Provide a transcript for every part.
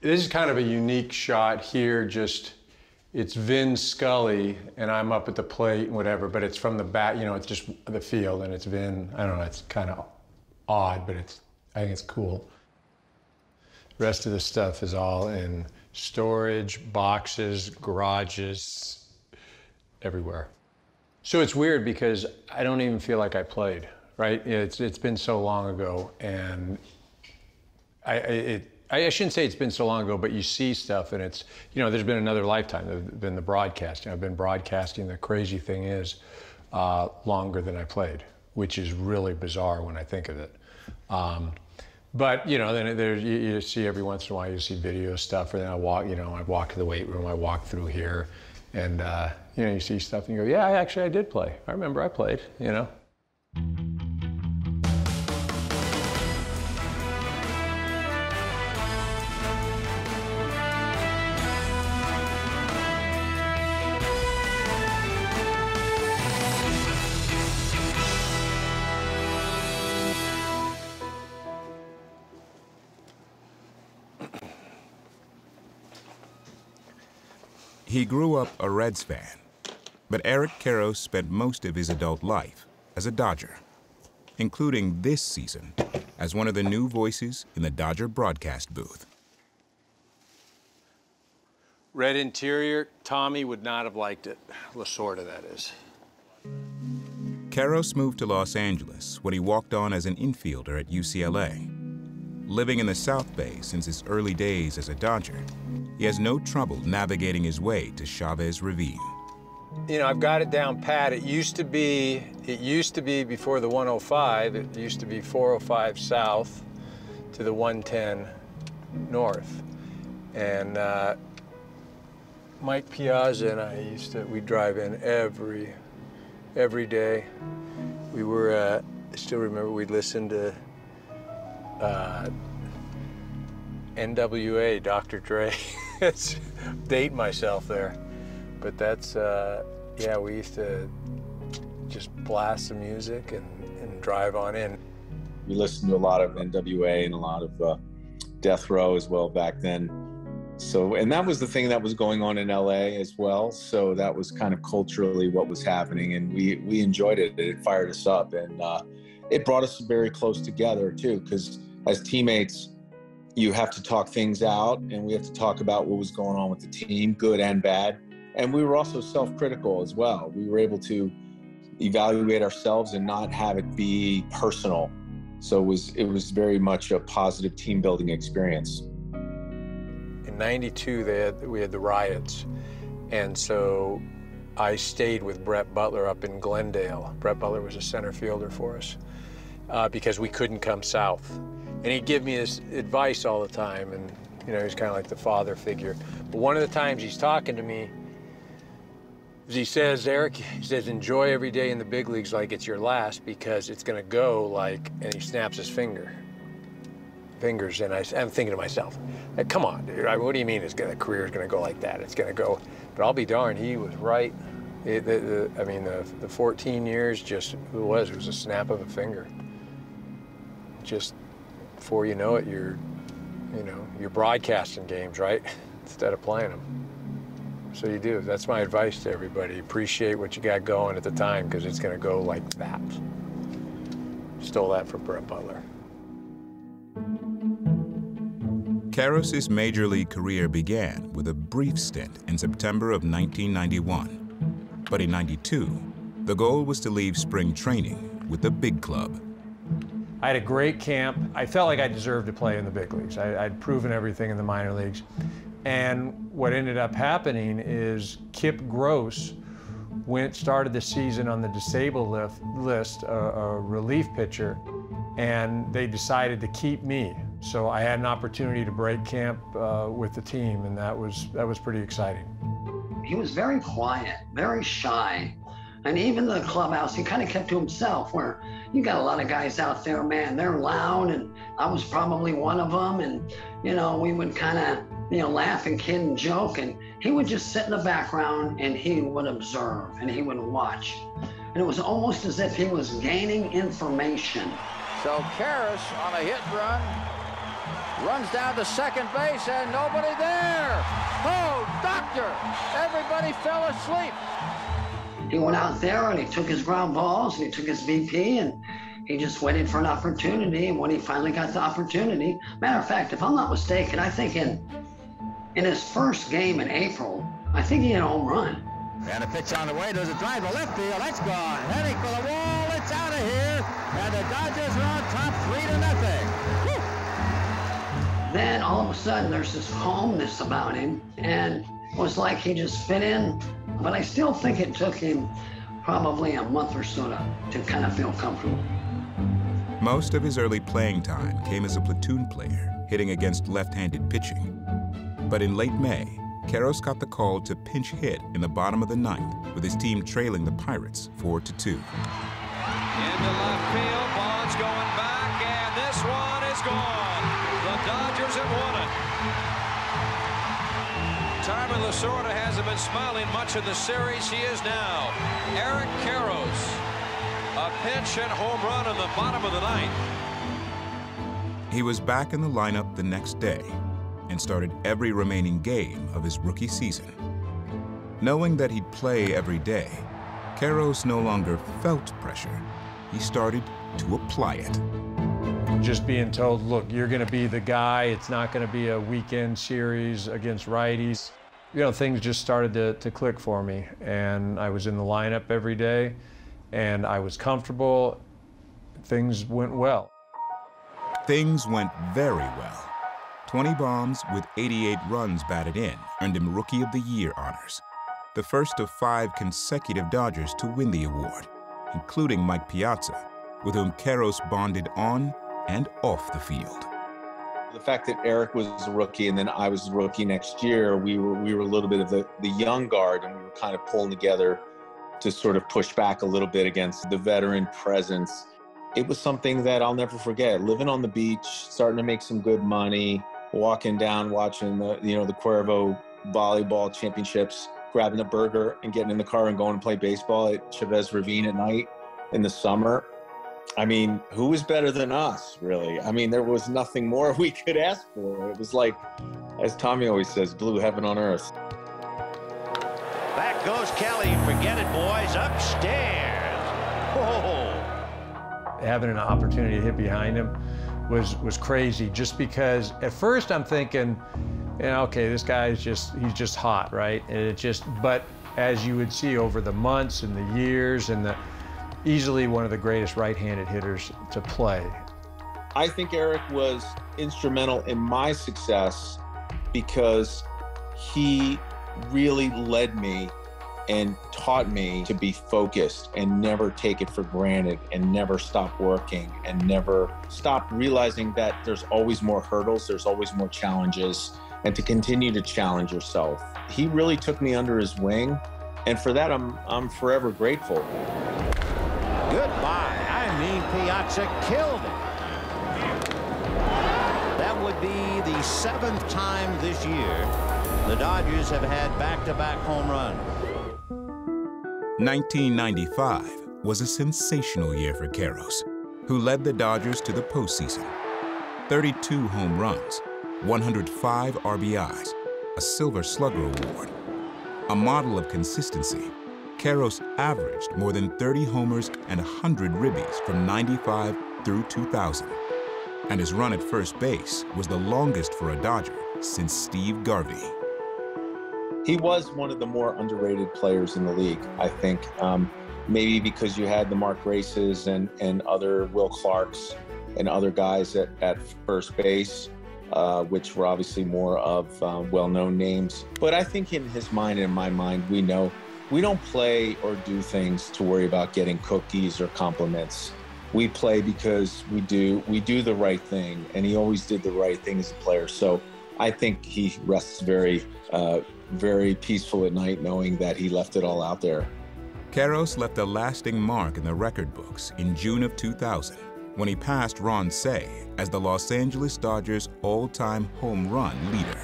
This is kind of a unique shot here, just it's Vin Scully and I'm up at the plate and whatever, but it's from the back, you know, it's just the field and it's Vin. I don't know, it's kind of odd, but it's I think it's cool. The rest of the stuff is all in storage, boxes, garages, everywhere. So it's weird because I don't even feel like I played, right? It's, it's been so long ago and I, it, I shouldn't say it's been so long ago, but you see stuff and it's, you know, there's been another lifetime. There's been the broadcasting. I've been broadcasting. The crazy thing is uh, longer than I played, which is really bizarre when I think of it. Um, but you know, then there you, you, see every once in a while you see video stuff, or then I walk, you know, I walk to the weight room, I walk through here, and uh, you know, you see stuff and you go, yeah, actually I did play. I remember I played, you know. Grew up a Reds fan, but Eric Karros spent most of his adult life as a Dodger, including this season as one of the new voices in the Dodger broadcast booth. Red interior, Tommy would not have liked it. Lasorda, that is. Karros moved to Los Angeles when he walked on as an infielder at UCLA. Living in the South Bay since his early days as a Dodger, he has no trouble navigating his way to Chavez Ravine. You know, I've got it down pat. It used to be, it used to be before the 105, it used to be 405 south to the 110 north. And uh, Mike Piazza and I used to, we drive in every, every day. We were, uh, I still remember we'd listen to uh, NWA, Dr. Dre. it's date myself there. But that's, uh, yeah, we used to just blast the music and, and drive on in. We listened to a lot of NWA and a lot of uh, Death Row as well back then. So, and that was the thing that was going on in LA as well. So that was kind of culturally what was happening, and we we enjoyed it. It fired us up, and uh, it brought us very close together too. Because as teammates, you have to talk things out and we have to talk about what was going on with the team, good and bad. And we were also self critical as well. We were able to evaluate ourselves and not have it be personal. So it was, it was very much a positive team building experience. In 92, they had, we had the riots. And so I stayed with Brett Butler up in Glendale. Brett Butler was a center fielder for us uh, because we couldn't come south. And he'd give me his advice all the time, and you know, he's kind of like the father figure. But one of the times he's talking to me, he says, Eric, he says, enjoy every day in the big leagues like it's your last because it's going to go like, and he snaps his finger, fingers, and I, am thinking to myself, like, come on, dude, I, what do you mean is going to go like that? It's going to go, but I'll be darned, he was right. It, the, the, I mean, the, the 14 years just, it was, it was a snap of a finger. Just before you know it, you're, you know, you're broadcasting games, right? Instead of playing them. So you do. That's my advice to everybody. Appreciate what you got going at the time because it's going to go like that. Stole that from Brett Butler. Karros' major league career began with a brief stint in September of 1991. But in 92, the goal was to leave spring training with the big club I had a great camp. I felt like I deserved to play in the big leagues. I, would proven everything in the minor leagues. And what ended up happening is Kip Gross went started the season on the disabled lift, list, a, a relief pitcher, and they decided to keep me. So I had an opportunity to break camp uh, with the team, and that was that was pretty exciting. He was very quiet, very shy, and even the clubhouse, he kind of kept to himself. Where you got a lot of guys out there, man, they're loud, and I was probably one of them. And, you know, we would kind of, you know, laugh and kid and joke. And he would just sit in the background and he would observe and he would watch. And it was almost as if he was gaining information. So Karros on a hit run runs down to second base and nobody there. Oh, doctor! Everybody fell asleep. He went out there and he took his ground balls and he took his BP and he just waited for an opportunity. And when he finally got the opportunity, matter of fact, if I'm not mistaken, I think in in his first game in April, I think he hit a home run. And a pitch on the way. There's a drive to left field. That's gone. Heading for the wall. It's out of here. And the Dodgers are on top three to nothing. Woo! Then all of a sudden, there's this calmness about him, and it was like he just fit in. But I still think it took him probably a month or so to, to kind of feel comfortable. Most of his early playing time came as a platoon player, hitting against left-handed pitching. But in late May, Karros got the call to pinch hit in the bottom of the ninth, with his team trailing the Pirates 4 to 2. Into left field, Bonds going back, and this one is gone. The Dodgers have won it. Tommy Lasorda hasn't been smiling much in the series. He is now. Eric Karros, a pinch hit home run in the bottom of the ninth. He was back in the lineup the next day and started every remaining game of his rookie season. Knowing that he'd play every day, Karros no longer felt pressure. He started to apply it. Just being told, look, you're going to be the guy. It's not going to be a weekend series against righties. You know, things just started to, to click for me. And I was in the lineup every day, and I was comfortable. Things went well. Things went very well. 20 bombs with 88 runs batted in earned him Rookie of the Year honors, the first of five consecutive Dodgers to win the award, including Mike Piazza, with whom Karros bonded on and off the field. The fact that Eric was a rookie and then I was a rookie next year, we were we were a little bit of the, the young guard and we were kind of pulling together to sort of push back a little bit against the veteran presence. It was something that I'll never forget. Living on the beach, starting to make some good money, walking down, watching the you know the Cuervo volleyball championships, grabbing a burger and getting in the car and going to play baseball at Chavez Ravine at night in the summer. I mean, who was better than us, really? I mean, there was nothing more we could ask for. It was like, as Tommy always says, blue heaven on earth. Back goes Kelly. Forget it, boys. Upstairs. Oh. Having an opportunity to hit behind him was was crazy. Just because at first I'm thinking, you know, okay, this guy's just he's just hot, right? And it just, but as you would see over the months and the years and the easily one of the greatest right-handed hitters to play. I think Eric was instrumental in my success because he really led me and taught me to be focused and never take it for granted and never stop working and never stop realizing that there's always more hurdles, there's always more challenges, and to continue to challenge yourself. He really took me under his wing, and for that I'm I'm forever grateful. Piazza killed it. That would be the seventh time this year the Dodgers have had back-to-back home runs. 1995 was a sensational year for Karros, who led the Dodgers to the postseason. 32 home runs, 105 RBIs, a Silver Slugger Award. A model of consistency, Karros averaged more than 30 homers and 100 ribbies from 95 through 2000. And his run at first base was the longest for a Dodger since Steve Garvey he was one of the more underrated players in the league. I think um, maybe because you had the Mark Graces and and other Will Clarks and other guys at, at first base, uh, which were obviously more of uh, well-known names. But I think in his mind and in my mind, we know we don't play or do things to worry about getting cookies or compliments. We play because we do we do the right thing, and he always did the right thing as a player. So I think he rests very uh, very peaceful at night knowing that he left it all out there. Karros left a lasting mark in the record books in June of 2000 when he passed Ron Cey as the Los Angeles Dodgers all-time home run leader.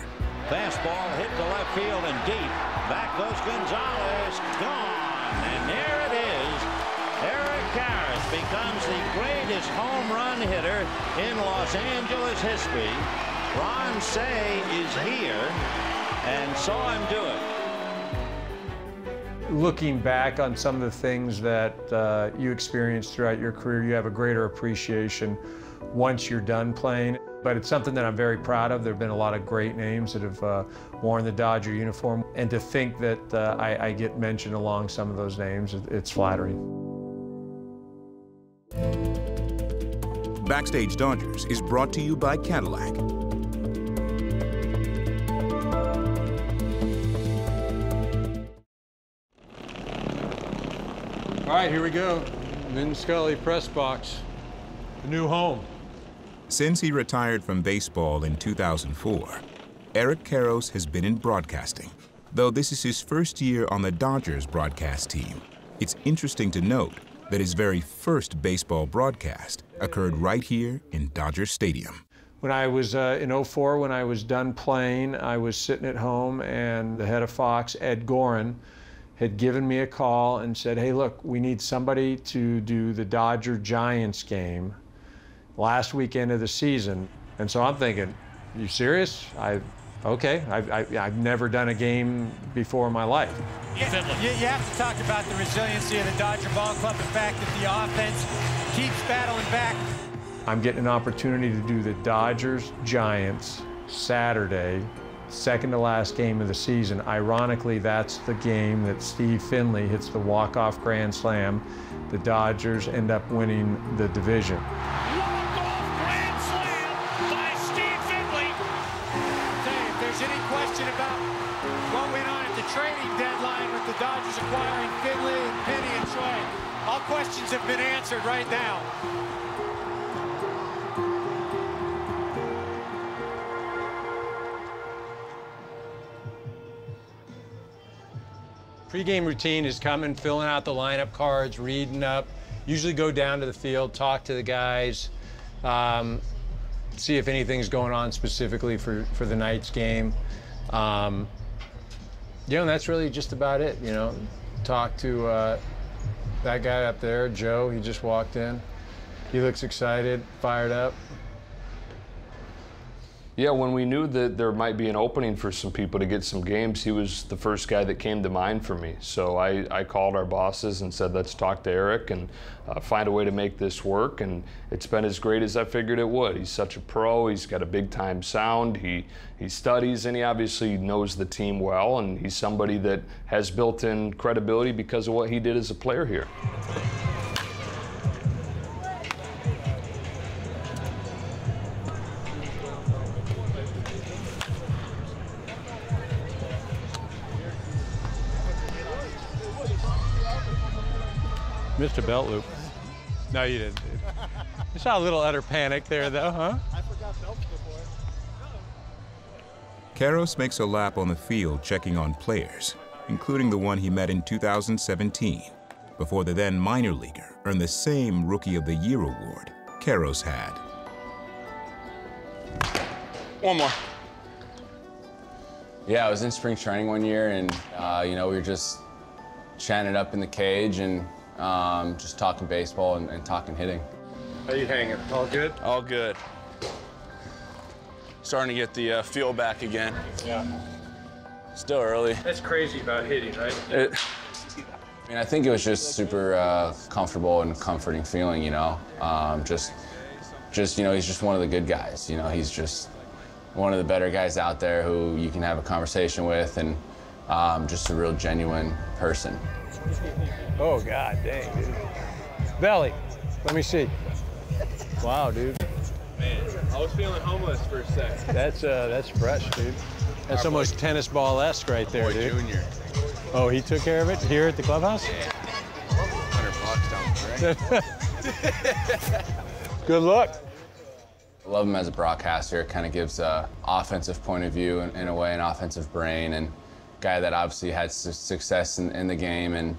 Fastball hit to left field and deep. Back goes Gonzalez. Gone. And there it is. Eric Karros becomes the greatest home run hitter in Los Angeles history. Ron Cey is here and saw him do it. Looking back on some of the things that uh, you experienced throughout your career, you have a greater appreciation once you're done playing. But it's something that I'm very proud of. There have been a lot of great names that have uh, worn the Dodger uniform. And to think that uh, I, I get mentioned along some of those names, it's flattering. Backstage Dodgers is brought to you by Cadillac. All right, here we go. Vin Scully press box, the new home. Since he retired from baseball in 2004, Eric Karros has been in broadcasting. Though this is his first year on the Dodgers broadcast team, it's interesting to note that his very first baseball broadcast occurred right here in Dodger Stadium. When I was uh, in 04, when I was done playing, I was sitting at home and the head of Fox, Ed Goren, had given me a call and said, hey, look, we need somebody to do the Dodger Giants game last weekend of the season. And so I'm thinking, you serious? I Okay, I've, I, have never done a game before in my life. You, you, have to talk about the resiliency of the Dodger Ball Club, the fact that the offense keeps battling back. I'm getting an opportunity to do the Dodgers Giants Saturday, second to last game of the season. Ironically, that's the game that Steve Finley hits the walk-off grand slam. The Dodgers end up winning the division. Questions have been answered right now. Pre-game routine is coming, filling out the lineup cards, reading up. Usually go down to the field, talk to the guys, um, see if anything's going on specifically for, for the night's game. Um, you know, that's really just about it, you know. Talk to uh, that guy up there, Joe, he just walked in. He looks excited, fired up. Yeah, when we knew that there might be an opening for some people to get some games, he was the first guy that came to mind for me. So I, I called our bosses and said, let's talk to Eric and uh, find a way to make this work. And it's been as great as I figured it would. He's such a pro. He's got a big time sound. He, he studies and he obviously knows the team well. And he's somebody that has built in credibility because of what he did as a player here. Missed a belt loop. No, you didn't. You saw a little utter panic there, though, huh? I forgot belts before. Karros makes a lap on the field checking on players, including the one he met in 2017, before the then minor leaguer earned the same Rookie of the Year award Karros had. One more. Yeah, I was in spring training one year, and uh, you know we were just chatting it up in the cage, and um, just talking baseball and, and, talking hitting. How you hanging? All good? All good. Starting to get the uh, feel back again. Yeah. Still early. That's crazy about hitting, right? It, I mean, I think it was just super uh, comfortable and comforting feeling, you know. Um, just, just you know, he's just one of the good guys. You know, he's just one of the better guys out there who you can have a conversation with, and um, just a real genuine person. Oh, God dang, dude. Belly, let me see. Wow, dude. Man, I was feeling homeless for a sec. That's uh, that's fresh, dude. That's Our almost boy, tennis ball-esque right there, dude. Junior. Oh, he took care of it here at the clubhouse? Yeah. 100 bucks down the Good luck. I love him as a broadcaster. It kind of gives a offensive point of view in, in a way, an offensive brain, and guy that obviously had su success in, in, the game, and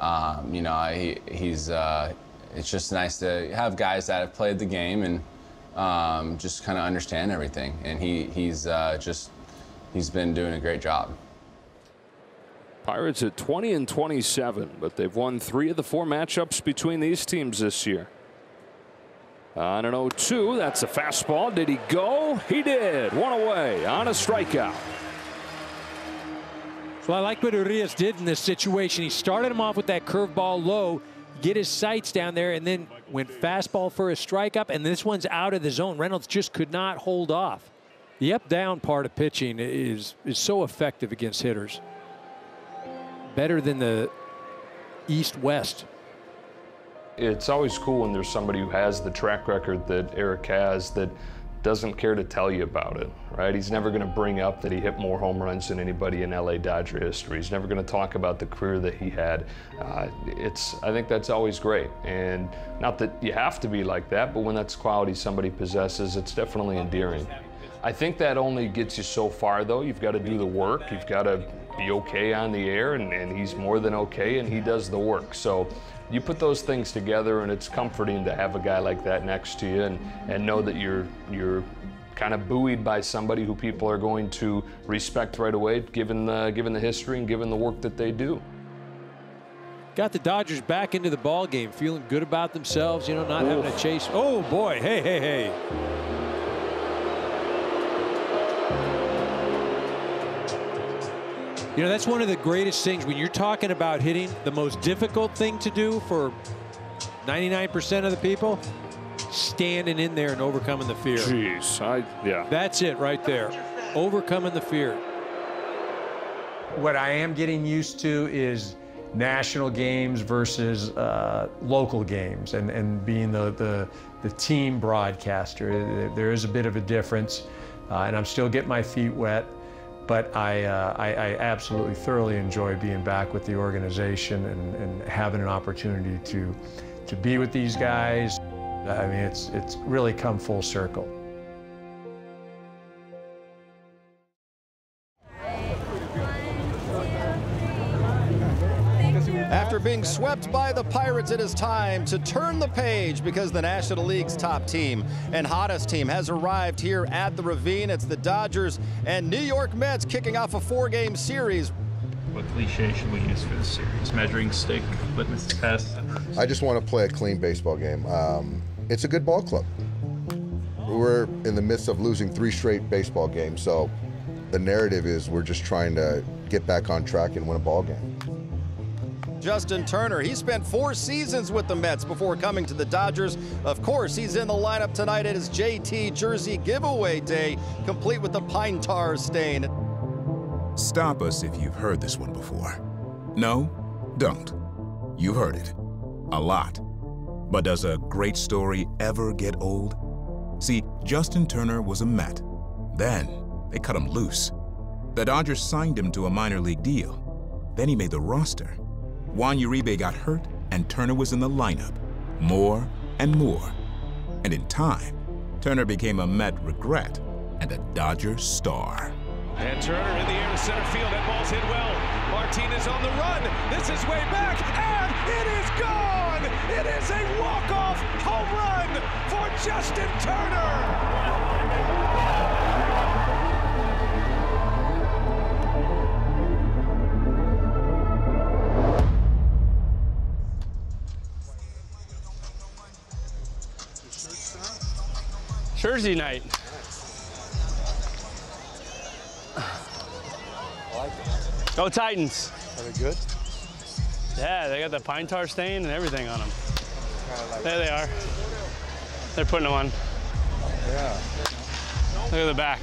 um, you know, he, he's. Uh, it's just nice to have guys that have played the game and um, just kind of understand everything. And he he's uh, just he's been doing a great job. Pirates at 20 and 27, but they've won three of the four matchups between these teams this year. On an 0-2, that's a fastball. Did he go? He did. One away on a strikeout. So I like what Urias did in this situation. He started him off with that curveball low, get his sights down there, and then went fastball for a strikeout, and this one's out of the zone. Reynolds just could not hold off. The up-down part of pitching is, is so effective against hitters. Better than the east-west. It's always cool when there's somebody who has the track record that Eric has that doesn't care to tell you about it, right? He's never going to bring up that he hit more home runs than anybody in LA Dodger history. He's never going to talk about the career that he had. Uh, it's, I think that's always great. And not that you have to be like that, but when that's quality somebody possesses, it's definitely endearing. I think that only gets you so far, though. You've got to do the work. You've got to be okay on the air, and, and he's more than okay, and he does the work. So you put those things together and it's comforting to have a guy like that next to you and, and know that you're you're kind of buoyed by somebody who people are going to respect right away given the given the history and given the work that they do. Got the Dodgers back into the ball game, feeling good about themselves, you know, not Oof. having to chase. Oh boy, hey, hey, hey. You know, that's one of the greatest things when you're talking about hitting, the most difficult thing to do for 99% of the people, standing in there and overcoming the fear. Jeez, I, yeah. That's it right there. Overcoming the fear. What I am getting used to is national games versus uh, local games and, and being the, the, the, team broadcaster. There is a bit of a difference, uh, and I'm still getting my feet wet but I, uh, I, I, absolutely thoroughly enjoy being back with the organization and, and, having an opportunity to, to be with these guys. I mean, it's, it's really come full circle. After being swept by the Pirates, it is time to turn the page because the National League's top team and hottest team has arrived here at the Ravine. It's the Dodgers and New York Mets kicking off a four-game series. What cliche should we use for this series? Measuring stick, litmus test? I just want to play a clean baseball game. Um, it's a good ball club. We're in the midst of losing three straight baseball games, so the narrative is we're just trying to get back on track and win a ball game. Justin Turner. He spent four seasons with the Mets before coming to the Dodgers. Of course, he's in the lineup tonight at his JT jersey giveaway day, complete with the pine tar stain. Stop us if you've heard this one before. No? Don't. You've heard it. A lot. But does a great story ever get old? See, Justin Turner was a Met. Then, they cut him loose. The Dodgers signed him to a minor league deal. Then he made the roster. Juan Uribe got hurt and Turner was in the lineup. More and more. And in time, Turner became a Met regret and a Dodger star. And Turner in the air to center field. That ball's hit well. Martinez on the run. This is way back, and it is gone. It is a walk-off home run for Justin Turner. Jersey night. Go Titans. Are they good? Yeah, they got the pine tar stain and everything on them. Like there they are. They're putting them on. Yeah. Look at the back.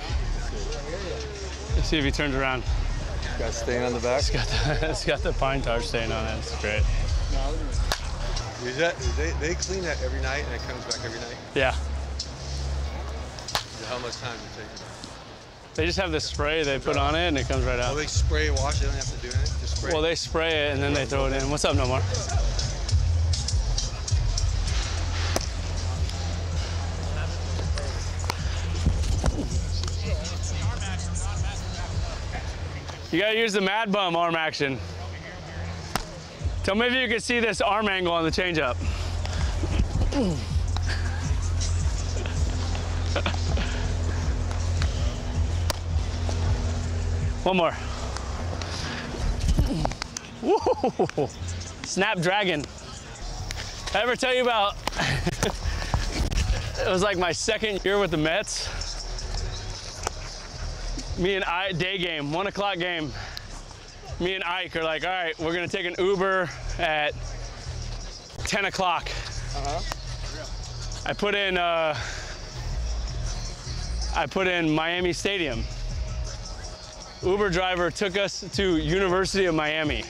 Let's see if he turns around. It's got a stain on the back? It's got the, it's got the pine tar stain on it. It's great. Is that, they, they clean that every night and it comes back every night? Yeah. How much time does it take? They just have this spray they put on it and it comes right out. Oh, they spray wash they don't have to do anything? Just spray Well, they spray it and then they throw it in. What's up, Nomar? You gotta use the Mad Bum arm action. Tell me if you can see this arm angle on the changeup. One more. Woo! Snapdragon. I ever tell you about it was like my second year with the Mets. Me and I, day game, one o'clock game. Me and Ike are like, all right, we're gonna take an Uber at 10 o'clock. Uh-huh. I put in, uh, I put in Miami Stadium. Uber driver took us to University of Miami.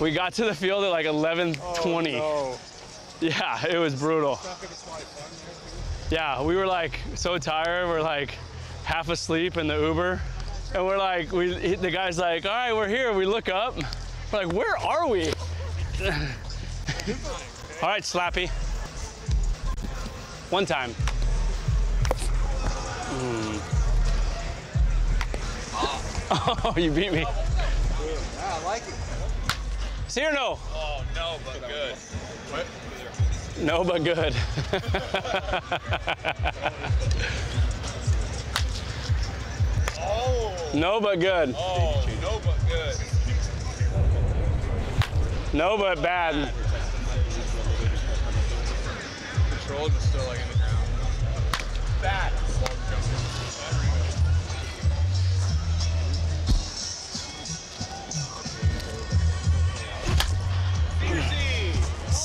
We got to the field at like 11:20. Oh, Yeah, it was brutal. Yeah, we were like so tired. We're like half asleep in the Uber, and we're like, we the guy's like, all right, we're here. We look up. We're like, where are we? all right, Slappy. One time. Mm. Oh, you beat me. I like it. See or no? Oh, no, but good. What? No, but good. Oh. no, but good. Oh, no, but good. No, but bad. Controls are still like in the ground. Bad.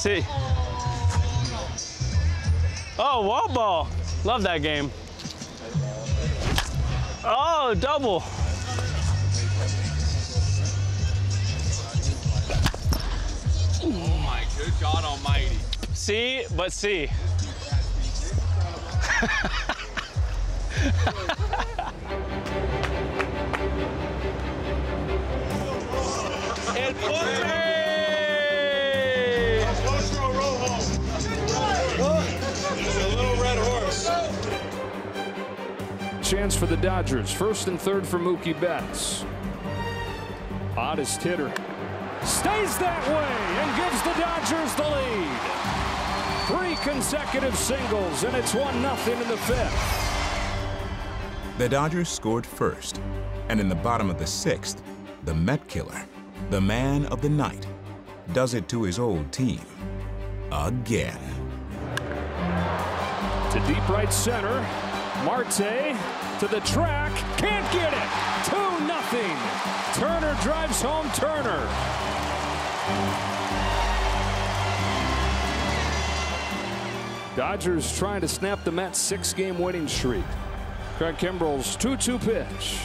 See. Oh, wall ball. Love that game. Oh, double. Oh my good God Almighty. C, but C. Chance for the Dodgers. First and third for Mookie Betts. Oddest hitter. Stays that way and gives the Dodgers the lead. Three consecutive singles, and it's 1 0 in the fifth. The Dodgers scored first, and in the bottom of the sixth, the Met killer, the man of the night, does it to his old team again. To deep right center. Marte to the track. Can't get it. 2 nothing. Turner drives home Turner. Dodgers trying to snap the Mets six game winning streak. Craig Kimbrel's 2 2 pitch.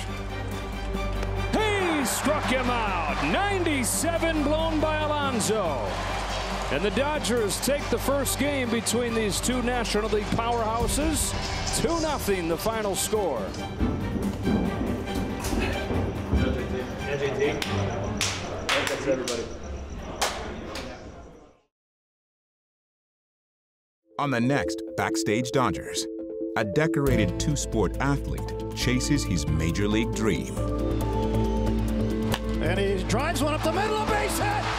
He struck him out. 97 blown by Alonso. And the Dodgers take the first game between these two National League powerhouses. 2 0 the final score. That's everybody. On the next Backstage Dodgers, a decorated two sport athlete chases his major league dream. And he drives one up the middle, a base hit.